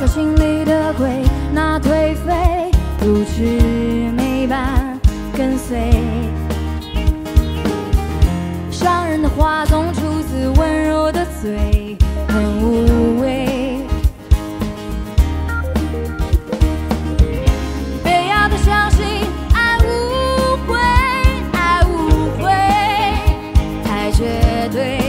在心里的鬼，那颓废不知没伴跟随。伤人的话总出自温柔的嘴，很无味。被压的相信爱无悔，爱无悔，太绝对。